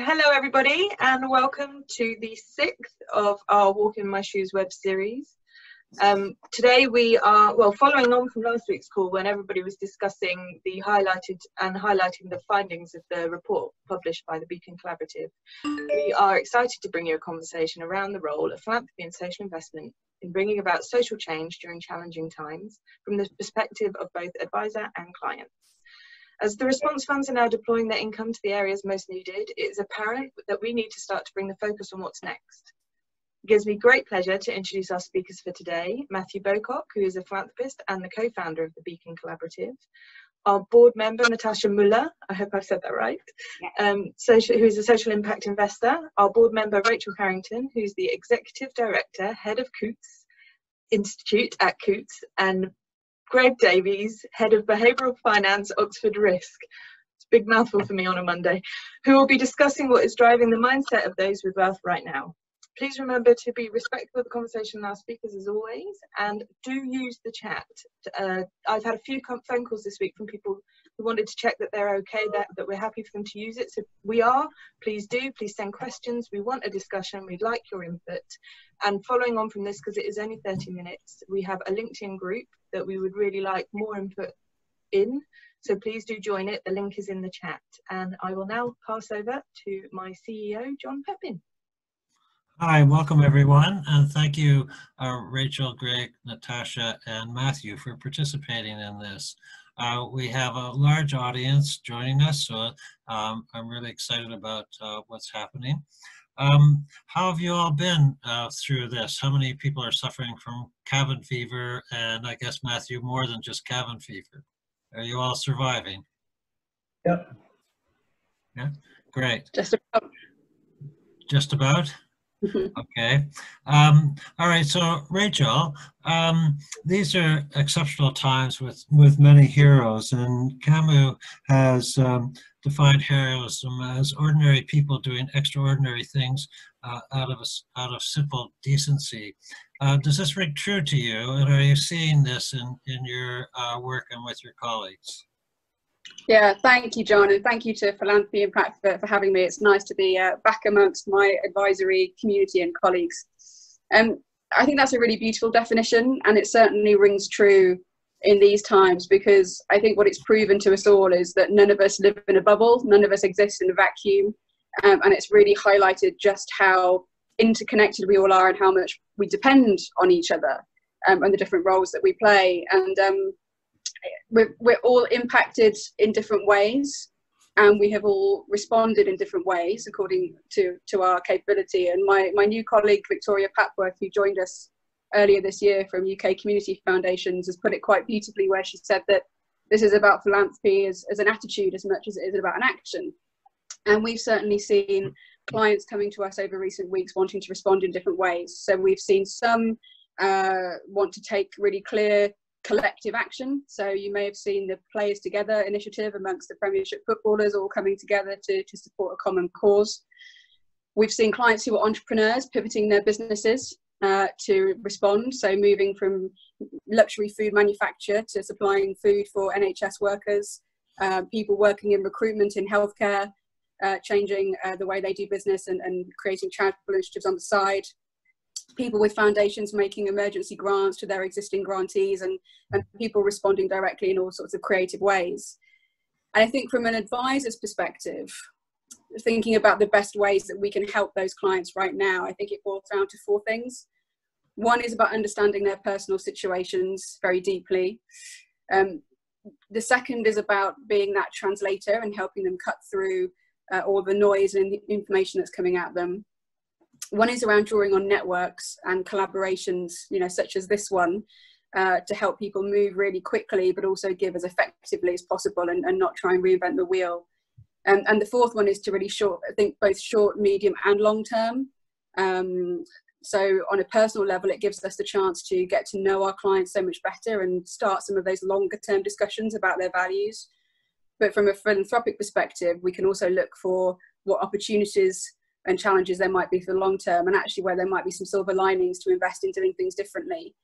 Hello, everybody, and welcome to the sixth of our Walk in My Shoes web series. Um, today we are, well, following on from last week's call when everybody was discussing the highlighted and highlighting the findings of the report published by the Beacon Collaborative, we are excited to bring you a conversation around the role of philanthropy and social investment in bringing about social change during challenging times from the perspective of both advisor and client. As the response funds are now deploying their income to the areas most needed, it is apparent that we need to start to bring the focus on what's next. It gives me great pleasure to introduce our speakers for today, Matthew Bowcock, who is a philanthropist and the co-founder of the Beacon Collaborative, our board member, Natasha Mueller, I hope I've said that right, yeah. um, social, who is a social impact investor, our board member, Rachel Harrington, who's the executive director, head of Coutts, Institute at Coutts and Greg Davies, Head of Behavioural Finance, Oxford Risk. It's a big mouthful for me on a Monday, who will be discussing what is driving the mindset of those with wealth right now. Please remember to be respectful of the conversation and our speakers as always, and do use the chat. Uh, I've had a few phone calls this week from people who wanted to check that they're okay, that, that we're happy for them to use it. So we are, please do, please send questions. We want a discussion, we'd like your input. And following on from this, because it is only 30 minutes, we have a LinkedIn group that we would really like more input in. So please do join it. The link is in the chat. And I will now pass over to my CEO, John Pepin. Hi, welcome everyone, and thank you, uh, Rachel, Greg, Natasha, and Matthew for participating in this. Uh, we have a large audience joining us, so um, I'm really excited about uh, what's happening. Um, how have you all been uh, through this? How many people are suffering from cabin fever? And I guess, Matthew, more than just cabin fever. Are you all surviving? Yep. Yeah, great. Just about. Just about? Mm-hmm. okay. Um, all right. So, Rachel, um, these are exceptional times with, with many heroes, and Camus has um, defined heroism as ordinary people doing extraordinary things uh, out of a, out of simple decency. Uh, does this ring true to you, and are you seeing this in in your uh, work and with your colleagues? Yeah, thank you, John, and thank you to Philanthropy Impact for, for having me. It's nice to be uh, back amongst my advisory community and colleagues. Um, I think that's a really beautiful definition, and it certainly rings true in these times because I think what it's proven to us all is that none of us live in a bubble, none of us exist in a vacuum, um, and it's really highlighted just how interconnected we all are and how much we depend on each other um, and the different roles that we play. And um, we're, we're all impacted in different ways and we have all responded in different ways according to, to our capability. And my, my new colleague, Victoria Papworth, who joined us earlier this year from UK Community Foundations, has put it quite beautifully where she said that this is about philanthropy as, as an attitude as much as it is about an action. And we've certainly seen clients coming to us over recent weeks wanting to respond in different ways. So we've seen some uh, want to take really clear collective action. So you may have seen the Players Together initiative amongst the Premiership footballers all coming together to, to support a common cause. We've seen clients who are entrepreneurs pivoting their businesses uh, to respond. So moving from luxury food manufacture to supplying food for NHS workers, uh, people working in recruitment in healthcare, uh, changing uh, the way they do business and, and creating charitable initiatives on the side people with foundations making emergency grants to their existing grantees and, and people responding directly in all sorts of creative ways. And I think from an advisor's perspective, thinking about the best ways that we can help those clients right now, I think it boils down to four things. One is about understanding their personal situations very deeply. Um, the second is about being that translator and helping them cut through uh, all the noise and the information that's coming at them one is around drawing on networks and collaborations, you know, such as this one, uh, to help people move really quickly, but also give as effectively as possible and, and not try and reinvent the wheel. And the fourth one is to really short, I think both short, medium, and long term. Um, so on a personal level, it gives us the chance to get to know our clients so much better and start some of those longer term discussions about their values. But from a philanthropic perspective, we can also look for what opportunities and challenges there might be for the long term and actually where there might be some silver linings to invest in doing things differently.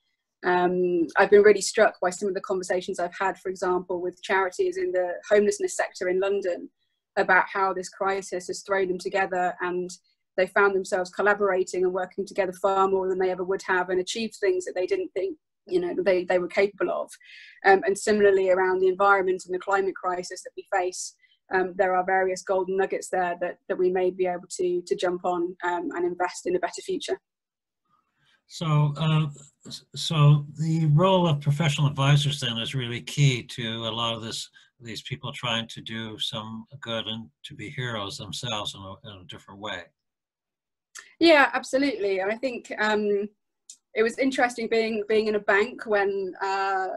Um, I've been really struck by some of the conversations I've had, for example, with charities in the homelessness sector in London, about how this crisis has thrown them together and they found themselves collaborating and working together far more than they ever would have and achieved things that they didn't think you know they, they were capable of um, and similarly around the environment and the climate crisis that we face um, there are various golden nuggets there that, that we may be able to to jump on um, and invest in a better future. So uh, so the role of professional advisors then is really key to a lot of this these people trying to do some good and to be heroes themselves in a, in a different way. Yeah absolutely. I think um, it was interesting being being in a bank when uh,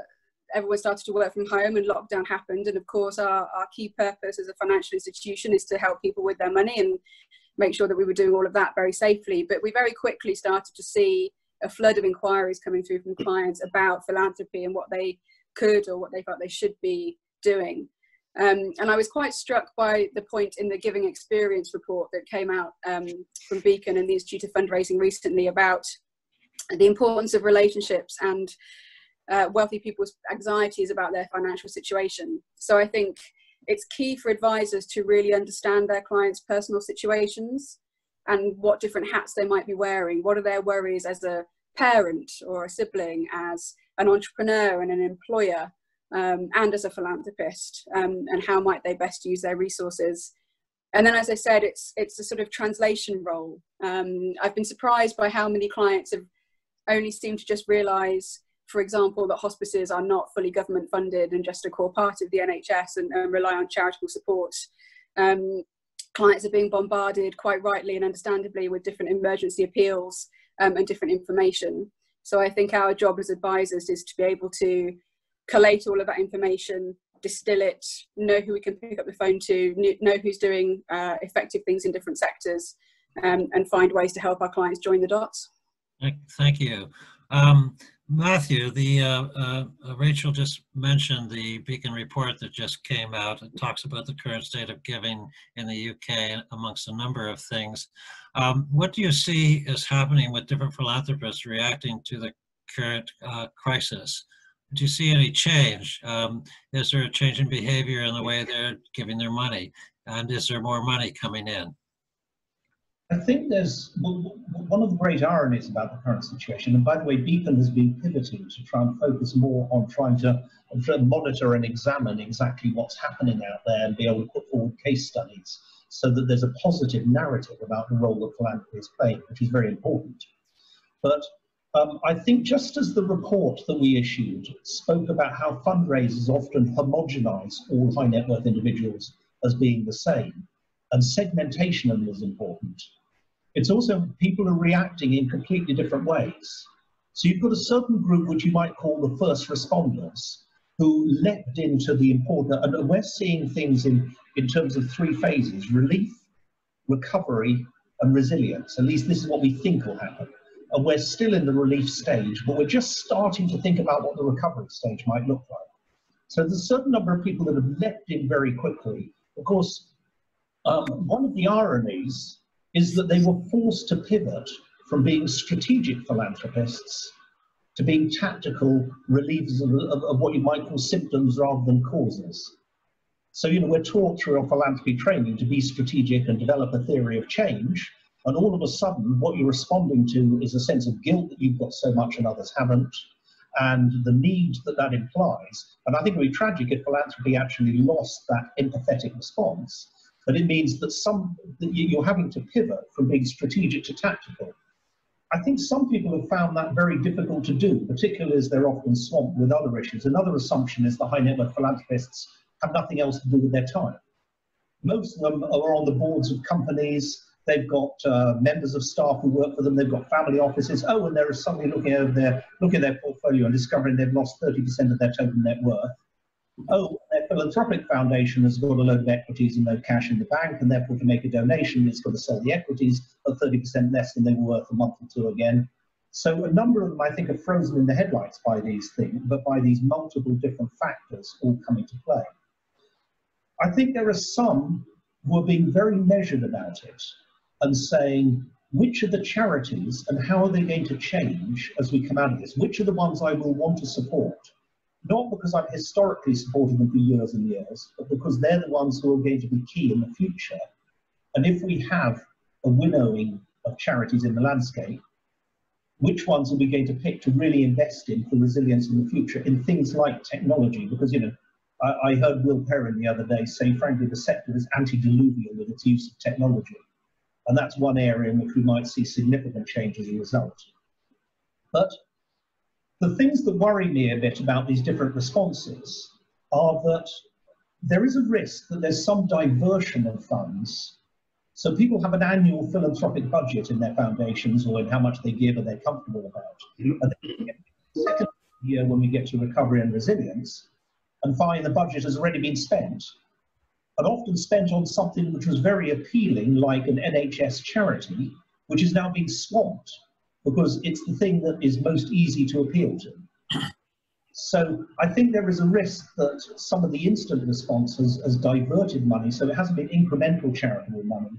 everyone started to work from home and lockdown happened. And of course, our, our key purpose as a financial institution is to help people with their money and make sure that we were doing all of that very safely. But we very quickly started to see a flood of inquiries coming through from clients about philanthropy and what they could or what they felt they should be doing. Um, and I was quite struck by the point in the Giving Experience report that came out um, from Beacon and the Institute of Fundraising recently about the importance of relationships and uh, wealthy people's anxieties about their financial situation. So I think it's key for advisors to really understand their clients' personal situations and what different hats they might be wearing. What are their worries as a parent or a sibling, as an entrepreneur and an employer, um, and as a philanthropist, um, and how might they best use their resources? And then, as I said, it's it's a sort of translation role. Um, I've been surprised by how many clients have only seemed to just realise for example, that hospices are not fully government funded and just a core part of the NHS and, and rely on charitable support. Um, clients are being bombarded quite rightly and understandably with different emergency appeals um, and different information. So I think our job as advisors is to be able to collate all of that information, distill it, know who we can pick up the phone to, know who's doing uh, effective things in different sectors, um, and find ways to help our clients join the dots. Thank you. Um, Matthew, the uh, uh, Rachel just mentioned the Beacon report that just came out. It talks about the current state of giving in the UK amongst a number of things. Um, what do you see is happening with different philanthropists reacting to the current uh, crisis? Do you see any change? Um, is there a change in behavior in the way they're giving their money? And is there more money coming in? I think there's one of the great ironies about the current situation, and by the way, Beacon has been pivoting to try and focus more on trying to, to monitor and examine exactly what's happening out there and be able to put forward case studies so that there's a positive narrative about the role that philanthropy is playing, which is very important. But um, I think just as the report that we issued spoke about how fundraisers often homogenize all high net worth individuals as being the same, and segmentation is important. It's also people are reacting in completely different ways. So you've got a certain group which you might call the first responders who leapt into the important, and we're seeing things in, in terms of three phases, relief, recovery, and resilience. At least this is what we think will happen. And we're still in the relief stage, but we're just starting to think about what the recovery stage might look like. So there's a certain number of people that have leapt in very quickly. Of course, um, one of the ironies is that they were forced to pivot from being strategic philanthropists to being tactical relievers of, of, of, what you might call symptoms rather than causes. So, you know, we're taught through our philanthropy training to be strategic and develop a theory of change. And all of a sudden, what you're responding to is a sense of guilt that you've got so much and others haven't, and the need that that implies. And I think it would be tragic if philanthropy actually lost that empathetic response but it means that some that you're having to pivot from being strategic to tactical. I think some people have found that very difficult to do, particularly as they're often swamped with other issues. Another assumption is the high net worth philanthropists have nothing else to do with their time. Most of them are on the boards of companies. They've got uh, members of staff who work for them. They've got family offices. Oh, and is somebody looking over there, looking at their portfolio and discovering they've lost 30% of their total net worth oh, their philanthropic foundation has got a load of equities and no cash in the bank, and therefore to make a donation, it's got to sell the equities at 30% less than they were worth a month or two again. So a number of them, I think, are frozen in the headlights by these things, but by these multiple different factors all coming to play. I think there are some who are being very measured about it and saying, which are the charities and how are they going to change as we come out of this? Which are the ones I will want to support? Not because I've historically supported them for years and years, but because they're the ones who are going to be key in the future. And if we have a winnowing of charities in the landscape, which ones are we going to pick to really invest in for resilience in the future in things like technology? Because, you know, I, I heard Will Perrin the other day say, frankly, the sector is antediluvian with its use of technology. And that's one area in which we might see significant change as a result. But the things that worry me a bit about these different responses are that there is a risk that there's some diversion of funds. So people have an annual philanthropic budget in their foundations or in how much they give and they're comfortable about. Mm-hmm. And then the second year when we get to recovery and resilience and find the budget has already been spent and often spent on something which was very appealing like an NHS charity, which is now being swamped because it's the thing that is most easy to appeal to. So I think there is a risk that some of the instant response has, has diverted money, so it hasn't been incremental charitable money.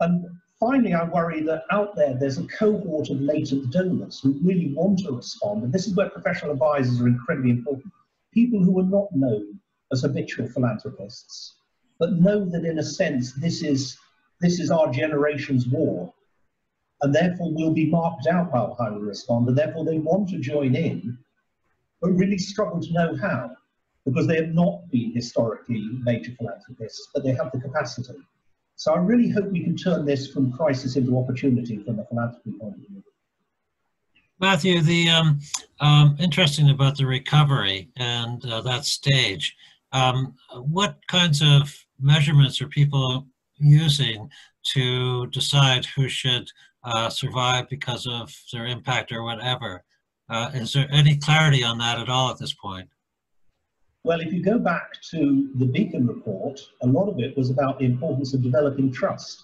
And finally, I worry that out there, there's a cohort of latent donors who really want to respond. And this is where professional advisors are incredibly important. People who are not known as habitual philanthropists, but know that in a sense, this is, this is our generation's war and therefore will be marked out by how we respond, and therefore they want to join in, but really struggle to know how, because they have not been historically major philanthropists, but they have the capacity. So I really hope we can turn this from crisis into opportunity from a philanthropy point of view. Matthew, the um, um, interesting about the recovery and uh, that stage. Um, what kinds of measurements are people using to decide who should uh, survive because of their impact or whatever. Uh, is there any clarity on that at all at this point? Well, if you go back to the Beacon report, a lot of it was about the importance of developing trust.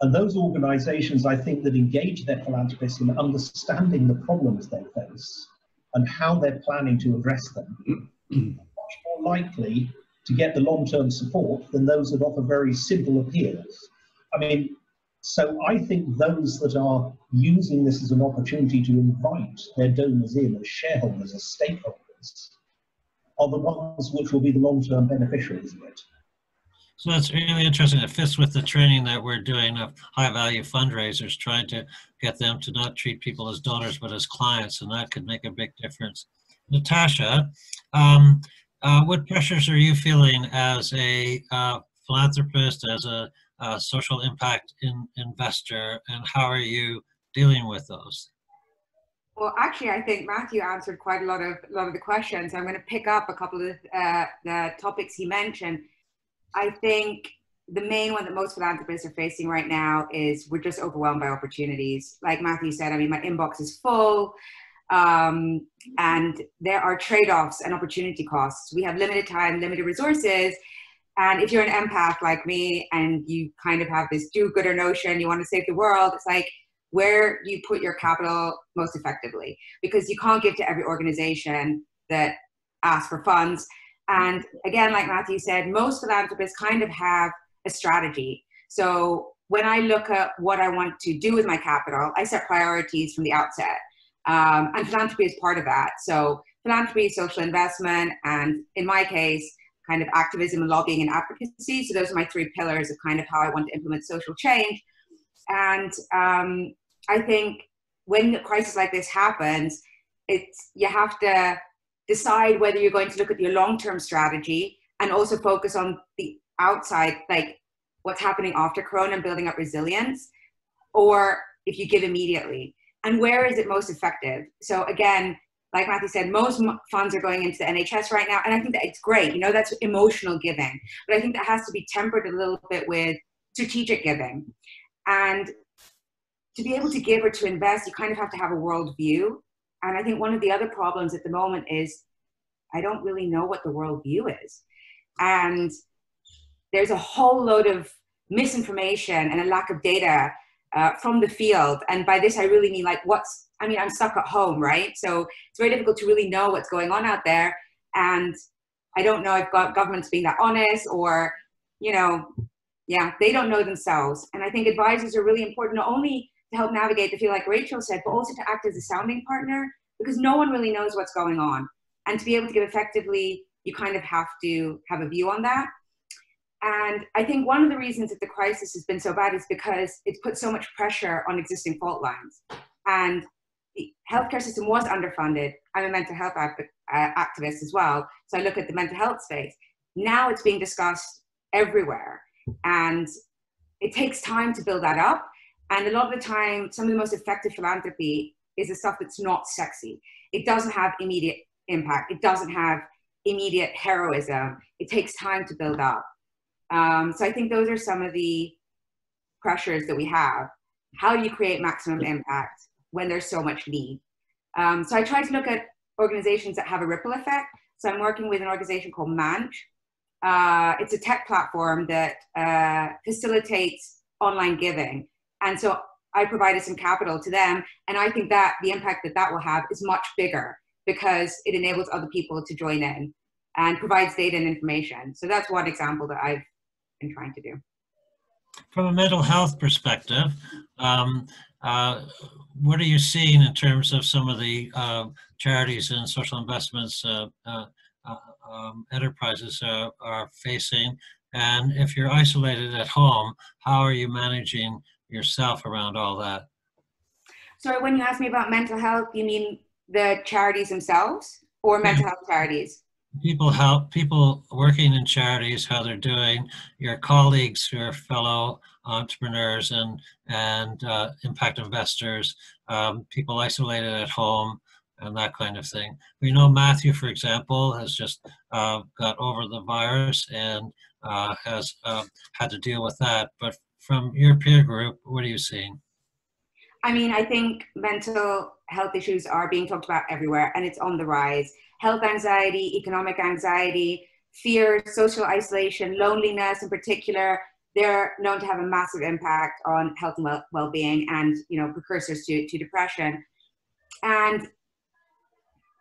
And those organizations, I think, that engage their philanthropists in understanding the problems they face and how they're planning to address them, are much more likely to get the long-term support than those that offer very simple appeals. I mean, so I think those that are using this as an opportunity to invite their donors in as shareholders, as stakeholders, are the ones which will be the long-term beneficiaries of it. So that's really interesting. It fits with the training that we're doing of high-value fundraisers, trying to get them to not treat people as donors but as clients, and that could make a big difference. Natasha, um, uh, what pressures are you feeling as a uh, philanthropist, as a uh, social impact in, investor, and how are you dealing with those? Well, actually, I think Matthew answered quite a lot of a lot of the questions. I'm going to pick up a couple of the, uh, the topics he mentioned. I think the main one that most philanthropists are facing right now is we're just overwhelmed by opportunities. Like Matthew said, I mean, my inbox is full. Um, and there are trade-offs and opportunity costs. We have limited time, limited resources, and if you're an empath like me and you kind of have this do gooder notion, you want to save the world, it's like where you put your capital most effectively because you can't give to every organization that asks for funds. And again, like Matthew said, most philanthropists kind of have a strategy. So when I look at what I want to do with my capital, I set priorities from the outset. Um, and philanthropy is part of that. So philanthropy, social investment, and in my case, kind of activism and lobbying and advocacy. So those are my three pillars of kind of how I want to implement social change. And um, I think when a crisis like this happens, it's you have to decide whether you're going to look at your long-term strategy and also focus on the outside, like what's happening after Corona and building up resilience, or if you give immediately. And where is it most effective? So again, like Matthew said, most funds are going into the NHS right now, and I think that it's great. You know, that's emotional giving, but I think that has to be tempered a little bit with strategic giving. And to be able to give or to invest, you kind of have to have a world view. And I think one of the other problems at the moment is I don't really know what the world view is. And there's a whole load of misinformation and a lack of data uh, from the field. And by this, I really mean like what's I mean, I'm stuck at home, right? So it's very difficult to really know what's going on out there. And I don't know if government's being that honest or, you know, yeah, they don't know themselves. And I think advisors are really important, not only to help navigate the field, like Rachel said, but also to act as a sounding partner because no one really knows what's going on. And to be able to give effectively, you kind of have to have a view on that. And I think one of the reasons that the crisis has been so bad is because it's put so much pressure on existing fault lines. And the healthcare system was underfunded. I'm a mental health uh, activist as well. So I look at the mental health space. Now it's being discussed everywhere. And it takes time to build that up. And a lot of the time, some of the most effective philanthropy is the stuff that's not sexy. It doesn't have immediate impact. It doesn't have immediate heroism. It takes time to build up. Um, so I think those are some of the pressures that we have. How do you create maximum impact when there's so much need? Um, so I try to look at organizations that have a ripple effect. So I'm working with an organization called Manch. Uh, it's a tech platform that uh, facilitates online giving. And so I provided some capital to them. And I think that the impact that that will have is much bigger because it enables other people to join in and provides data and information. So that's one example that I've been trying to do. From a mental health perspective, um, uh, what are you seeing in terms of some of the uh, charities and social investments uh, uh, uh um, enterprises are facing? And if you're isolated at home, how are you managing yourself around all that? So when you ask me about mental health, you mean the charities themselves or mental health charities? People help people working in charities, how they're doing, your colleagues your fellow entrepreneurs and and uh, impact investors, um, people isolated at home, and that kind of thing. We know Matthew, for example, has just uh, got over the virus and uh, has uh, had to deal with that. But from your peer group, what are you seeing? I mean, I think mental health issues are being talked about everywhere and it's on the rise. Health anxiety, economic anxiety, fear, social isolation, loneliness in particular, they're known to have a massive impact on health and well-being and, you know, precursors to, to depression. And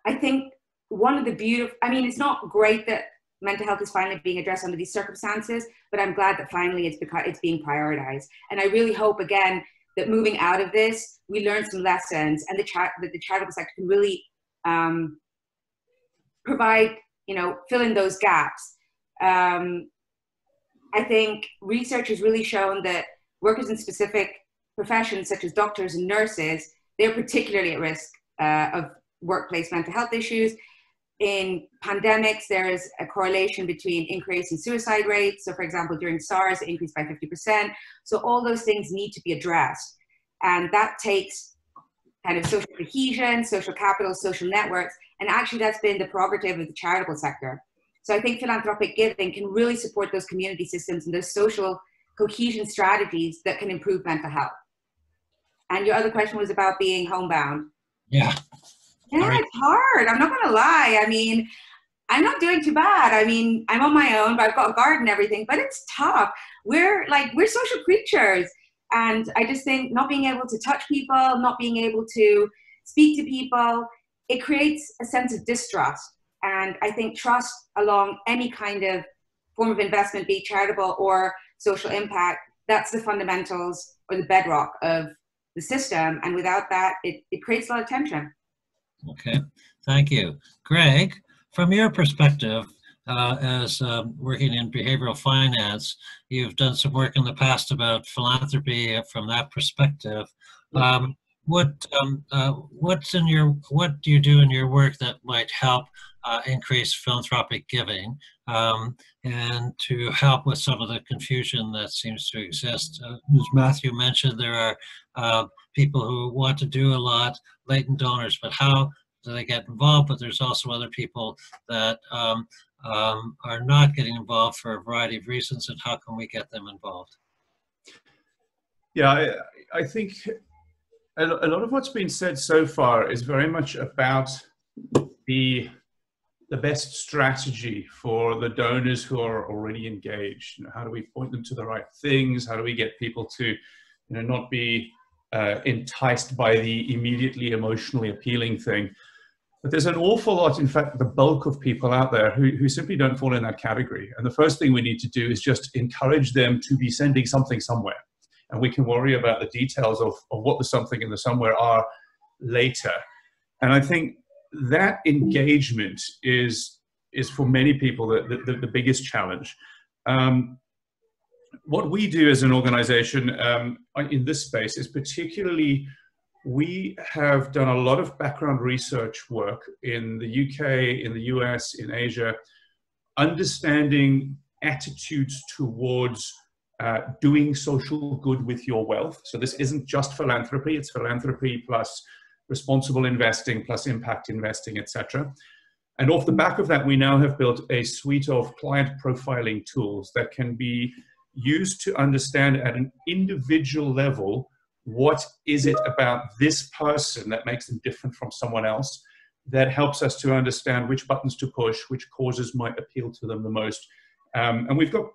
I think one of the beautiful, I mean, it's not great that mental health is finally being addressed under these circumstances, but I'm glad that finally it's because it's being prioritized. And I really hope again that moving out of this, we learn some lessons, and the that the charitable sector can really um, provide, you know, fill in those gaps. Um, I think research has really shown that workers in specific professions, such as doctors and nurses, they're particularly at risk uh, of workplace mental health issues in pandemics, there is a correlation between increase in suicide rates. So, for example, during SARS, it increased by 50%. So, all those things need to be addressed. And that takes kind of social cohesion, social capital, social networks. And actually, that's been the prerogative of the charitable sector. So, I think philanthropic giving can really support those community systems and those social cohesion strategies that can improve mental health. And your other question was about being homebound. Yeah. Yeah, right. it's hard. I'm not gonna lie. I mean, I'm not doing too bad. I mean, I'm on my own, but I've got a garden and everything, but it's tough. We're like, we're social creatures. And I just think not being able to touch people, not being able to speak to people, it creates a sense of distrust. And I think trust along any kind of form of investment, be charitable or social impact, that's the fundamentals or the bedrock of the system. And without that, it, it creates a lot of tension. Okay, thank you. Greg, from your perspective, uh, as um, working in behavioral finance, you've done some work in the past about philanthropy from that perspective. Um, what um, uh, what's in your what do you do in your work that might help uh, increase philanthropic giving um, and to help with some of the confusion that seems to exist? Uh, as Matthew mentioned, there are uh, people who want to do a lot, latent donors, but how do they get involved? But there's also other people that um, um, are not getting involved for a variety of reasons, and how can we get them involved? Yeah, I, I think a, lot of what's been said so far is very much about the the best strategy for the donors who are already engaged. You know, how do we point them to the right things? How do we get people to, you know, not be uh, enticed by the immediately emotionally appealing thing. But there's an awful lot, in fact, the bulk of people out there who, who simply don't fall in that category. And the first thing we need to do is just encourage them to be sending something somewhere. And we can worry about the details of, of what the something and the somewhere are later. And I think that engagement is, is for many people the, the, the biggest challenge. Um, what we do as an organization um, in this space is particularly we have done a lot of background research work in the UK, in the US, in Asia, understanding attitudes towards uh, doing social good with your wealth. So this isn't just philanthropy, it's philanthropy plus responsible investing plus impact investing, etc. And off the back of that, we now have built a suite of client profiling tools that can be used to understand at an individual level what is it about this person that makes them different from someone else that helps us to understand which buttons to push, which causes might appeal to them the most. Um, and we've got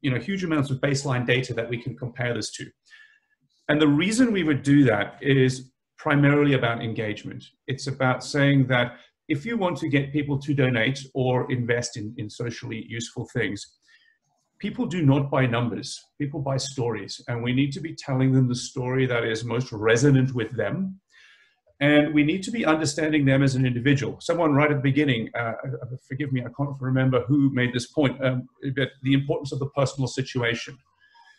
you know, huge amounts of baseline data that we can compare this to. And the reason we would do that is primarily about engagement. It's about saying that if you want to get people to donate or invest in, in socially useful things, people do not buy numbers, people buy stories. And we need to be telling them the story that is most resonant with them. And we need to be understanding them as an individual. Someone right at the beginning, uh, uh forgive me, I can't remember who made this point, um, but the importance of the personal situation.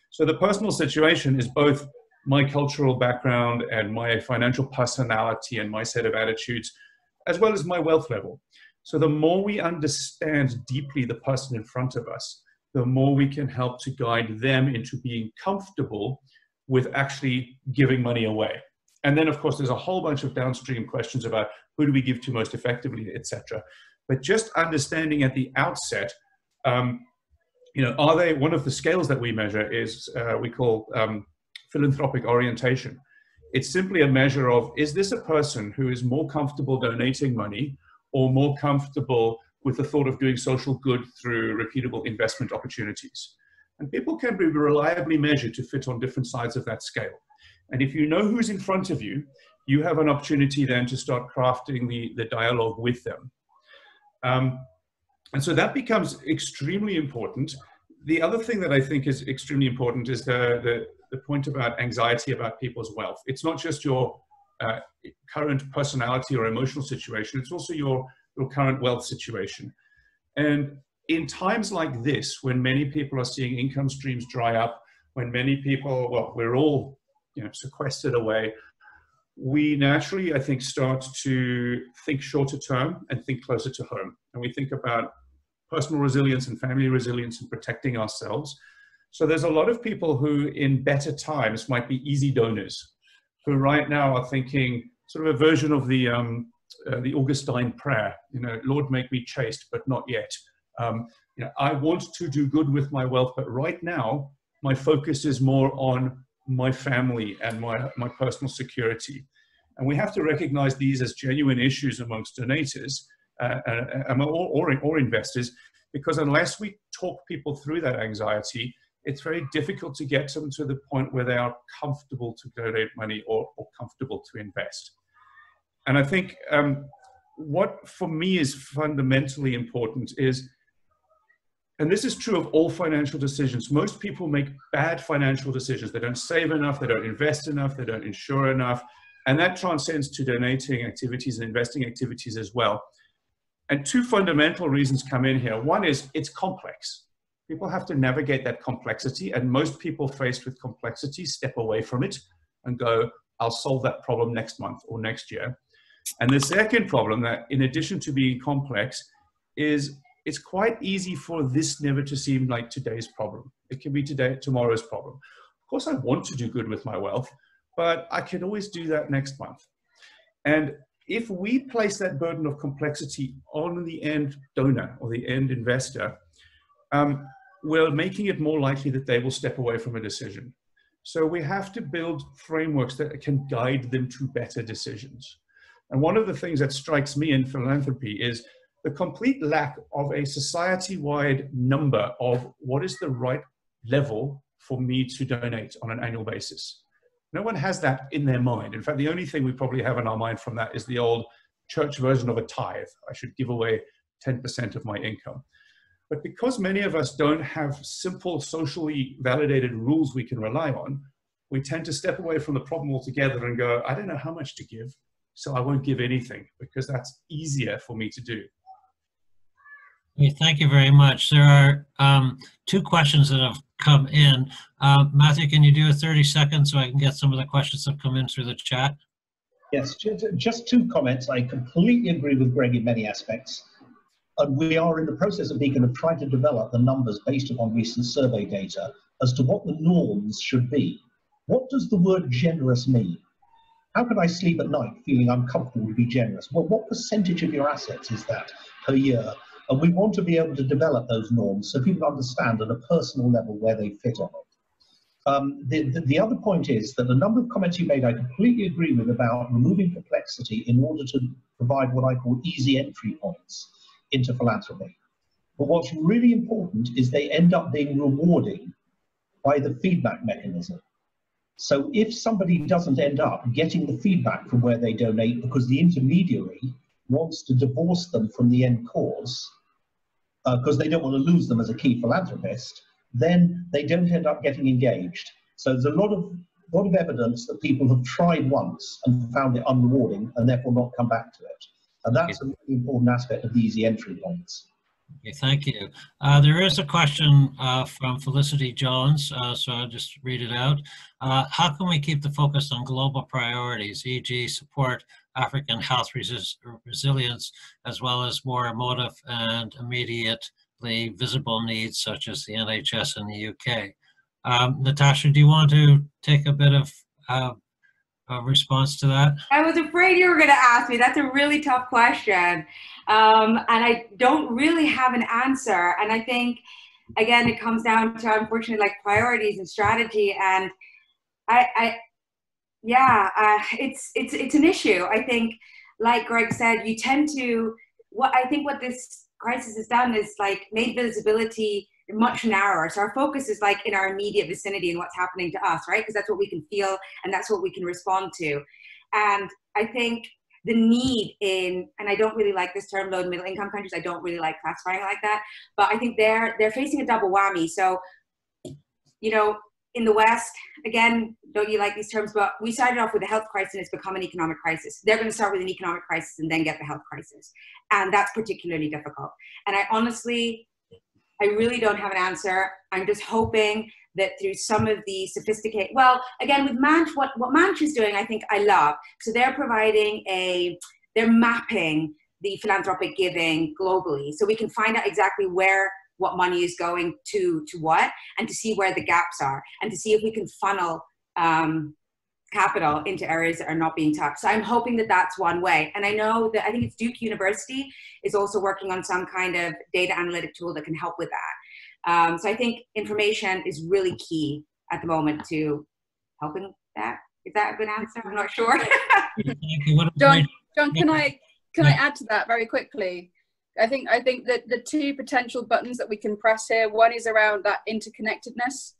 So the personal situation is both my cultural background and my financial personality and my set of attitudes, as well as my wealth level. So the more we understand deeply the person in front of us, the more we can help to guide them into being comfortable with actually giving money away. And then, of course, there's a whole bunch of downstream questions about who do we give to most effectively, etc. But just understanding at the outset, um, you know, are they one of the scales that we measure is uh, we call um, philanthropic orientation. It's simply a measure of is this a person who is more comfortable donating money or more comfortable with the thought of doing social good through repeatable investment opportunities. And people can be reliably measured to fit on different sides of that scale. And if you know who's in front of you, you have an opportunity then to start crafting the, the dialogue with them. Um, and so that becomes extremely important. The other thing that I think is extremely important is the, the, the point about anxiety about people's wealth. It's not just your uh, current personality or emotional situation, it's also your your current wealth situation. And in times like this, when many people are seeing income streams dry up, when many people, well, we're all you know, sequestered away, we naturally, I think, start to think shorter term and think closer to home. And we think about personal resilience and family resilience and protecting ourselves. So there's a lot of people who, in better times, might be easy donors, who right now are thinking sort of a version of the um, uh, the Augustine prayer, you know, Lord, make me chaste, but not yet. Um, you know, I want to do good with my wealth, but right now my focus is more on my family and my, my personal security. And we have to recognize these as genuine issues amongst donors uh, uh, or, or, or investors, because unless we talk people through that anxiety, it's very difficult to get them to the point where they are comfortable to donate money or, or comfortable to invest. And I think um, what for me is fundamentally important is, and this is true of all financial decisions, most people make bad financial decisions. They don't save enough, they don't invest enough, they don't insure enough. And that transcends to donating activities and investing activities as well. And two fundamental reasons come in here. One is it's complex. People have to navigate that complexity, and most people faced with complexity step away from it and go, I'll solve that problem next month or next year. And the second problem that in addition to being complex is it's quite easy for this never to seem like today's problem. It can be today, tomorrow's problem. Of course, I want to do good with my wealth, but I can always do that next month. And if we place that burden of complexity on the end donor or the end investor, um, we're making it more likely that they will step away from a decision. So we have to build frameworks that can guide them to better decisions. And one of the things that strikes me in philanthropy is the complete lack of a society wide number of what is the right level for me to donate on an annual basis. No one has that in their mind. In fact, the only thing we probably have in our mind from that is the old church version of a tithe. I should give away 10% of my income. But because many of us don't have simple, socially validated rules we can rely on, we tend to step away from the problem altogether and go, I don't know how much to give. So I won't give anything because that's easier for me to do. Okay, thank you very much. There are um, two questions that have come in. Uh, Matthew, can you do a 30 seconds so I can get some of the questions that come in through the chat? Yes, just two comments. I completely agree with Greg in many aspects. And we are in the process of being Beacon of trying to develop the numbers based upon recent survey data as to what the norms should be. What does the word generous mean? How can I sleep at night feeling I'm comfortable to be generous? Well, what percentage of your assets is that per year? And we want to be able to develop those norms so people understand at a personal level where they fit on it. Um, the, the, the, other point is that the number of comments you made, I completely agree with about removing complexity in order to provide what I call easy entry points into philanthropy. But what's really important is they end up being rewarding by the feedback mechanism. So if somebody doesn't end up getting the feedback from where they donate because the intermediary wants to divorce them from the end cause, because uh, they don't want to lose them as a key philanthropist, then they don't end up getting engaged. So there's a lot of lot of evidence that people have tried once and found it unrewarding and therefore not come back to it. And that's a really important aspect of the easy entry points. Okay, thank you. Uh, there is a question uh, from Felicity Jones, uh, so I'll just read it out. Uh, how can we keep the focus on global priorities, e.g. support African health res resilience, as well as more emotive and immediately visible needs such as the NHS in the UK? Um, Natasha, do you want to take a bit of uh, response to that? I was afraid you were going to ask me. That's a really tough question. Um, and I don't really have an answer. And I think, again, it comes down to, unfortunately, like priorities and strategy. And I, I yeah, uh, it's, it's, it's an issue. I think, like Greg said, you tend to, what I think what this crisis has done is like made visibility much narrower. So our focus is like in our immediate vicinity and what's happening to us, right? Because that's what we can feel and that's what we can respond to. And I think the need in, and I don't really like this term, low and middle income countries. I don't really like classifying like that. But I think they're they're facing a double whammy. So, you know, in the West, again, don't you like these terms? But we started off with a health crisis and it's become an economic crisis. They're going to start with an economic crisis and then get the health crisis. And that's particularly difficult. And I honestly I really don't have an answer. I'm just hoping that through some of the sophisticated, well, again, with Manch, what, what Manch is doing, I think I love. So they're providing a, they're mapping the philanthropic giving globally. So we can find out exactly where what money is going to, to what, and to see where the gaps are, and to see if we can funnel um, capital into areas that are not being tapped. So I'm hoping that that's one way. And I know that I think it's Duke University is also working on some kind of data analytic tool that can help with that. Um, so I think information is really key at the moment to helping that. Is that a good answer? I'm not sure. John, John, can I can I add to that very quickly? I think I think that the two potential buttons that we can press here. One is around that interconnectedness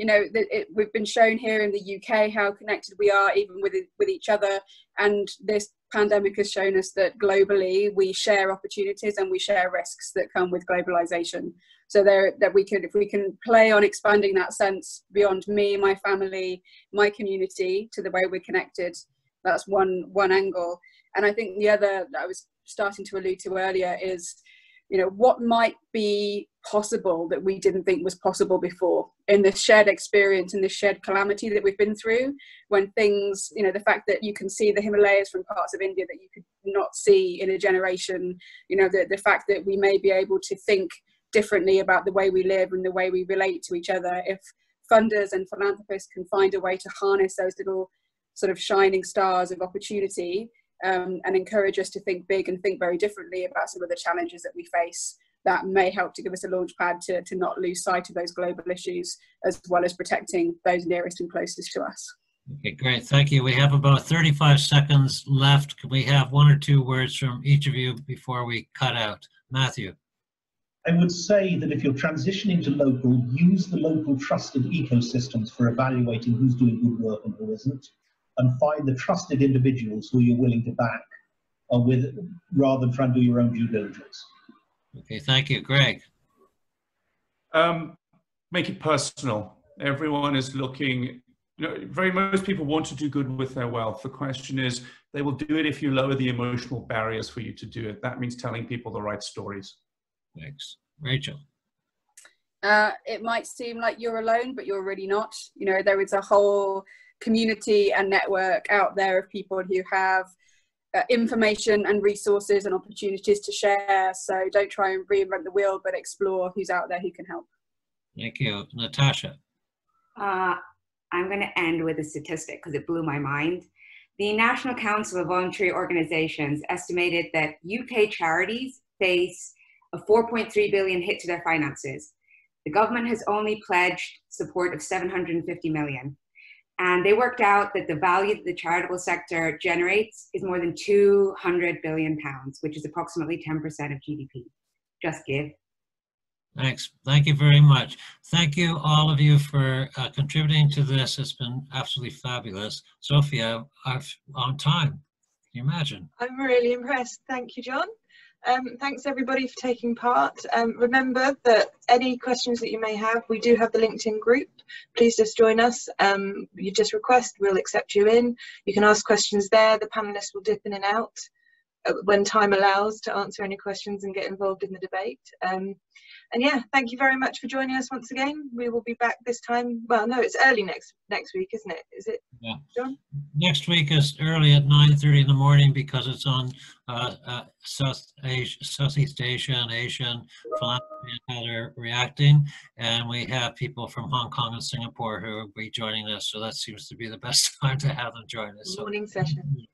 you know, it, we've been shown here in the UK how connected we are, even with with each other. And this pandemic has shown us that globally we share opportunities and we share risks that come with globalization. So there, that we could, if we can play on expanding that sense beyond me, my family, my community, to the way we're connected. That's one one angle. And I think the other that I was starting to allude to earlier is you know what might be possible that we didn't think was possible before. In this shared experience and this shared calamity that we've been through when things you know the fact that you can see the himalayas from parts of india that you could not see in a generation you know the, the fact that we may be able to think differently about the way we live and the way we relate to each other if funders and philanthropists can find a way to harness those little sort of shining stars of opportunity um, and encourage us to think big and think very differently about some of the challenges that we face that may help to give us a launch pad to, to not lose sight of those global issues as well as protecting those nearest and closest to us. Okay, great. Thank you. We have about 35 seconds left. Can we have one or two words from each of you before we cut out? Matthew. I would say that if you're transitioning to local, use the local trusted ecosystems for evaluating who's doing good work and who isn't and find the trusted individuals who you're willing to back uh, with rather than try and do your own due diligence. Okay, thank you. Greg? Um, make it personal. Everyone is looking you know, very most people want to do good with their wealth. The question is, they will do it if you lower the emotional barriers for you to do it. That means telling people the right stories. Thanks. Rachel. Uh, it might seem like you're alone, but you're really not. You know, there is a whole community and network out there of people who have uh, information and resources and opportunities to share. So don't try and reinvent the wheel, but explore who's out there who can help. Thank you. Natasha. Uh, I'm going to end with a statistic because it blew my mind. The National Council of Voluntary Organisations estimated that UK charities face a 4.3 billion hit to their finances. The government has only pledged support of 750 million. And they worked out that the value that the charitable sector generates is more than 200 billion pounds, which is approximately 10% of GDP. Just give. Thanks. Thank you very much. Thank you, all of you, for uh, contributing to this. It's been absolutely fabulous. Sophia, I've on time. Can you imagine? I'm really impressed. Thank you, John. Um, thanks everybody for taking part. Um, remember that any questions that you may have, we do have the LinkedIn group. Please just join us. Um, you just request, we'll accept you in. You can ask questions there. The panelists will dip in and out uh, when time allows to answer any questions and get involved in the debate. And yeah, thank you very much for joining us once again. We will be back this time. Well, no, it's early next next week, isn't it? Is it, Yeah. John? Next week is early at 9:30 in the morning because it's on uh, uh, South Asia, Southeast Asia and Asian philanthropy and how they're reacting. And we have people from Hong Kong and Singapore who will be joining us. So that seems to be the best time to have them join us. So, Morning session.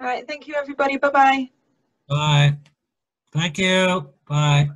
All right, thank you everybody. Bye-bye. bye. Thank you. Bye.